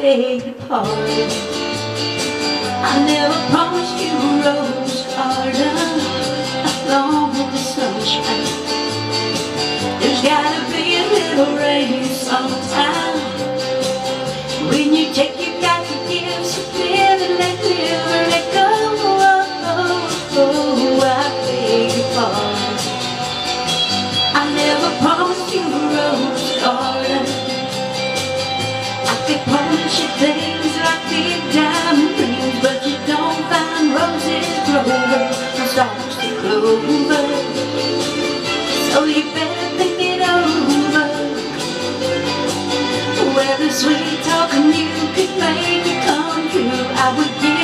beg your pardon. I never promised you a rose garden along with the sunshine. There's gotta be a little rain sometime. When you take, you got to give. So live and let live and let go. Oh, oh, oh, I beg your pardon. I never promised you a rose garden. I could stalks of clover. So you better think it over. Whether sweet talking you could make it come true, I would give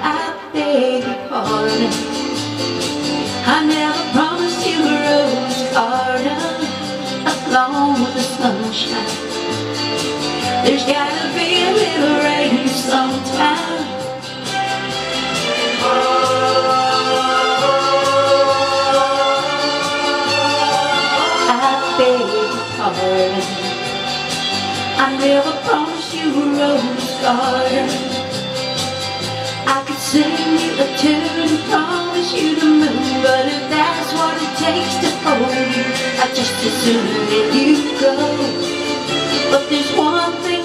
I beg your pardon. I never promised you a rose garden along with the sunshine. There's gotta be a little rain sometime. I beg your pardon. I never promised you a rose garden. I could sing you a tune and promise you the moon, but if that's what it takes to hold you, I just as soon let you go. But there's one thing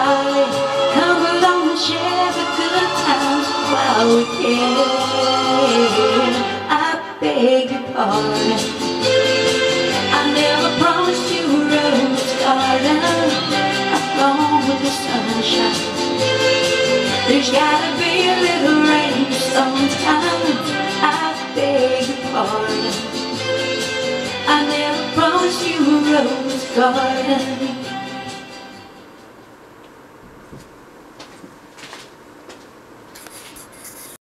melancholy. Come along and share the good times while we can. I beg your pardon. I never promised you a rose garden along with the sunshine. There's gotta be a little rain sometime. I beg your pardon. I never promised you a rose garden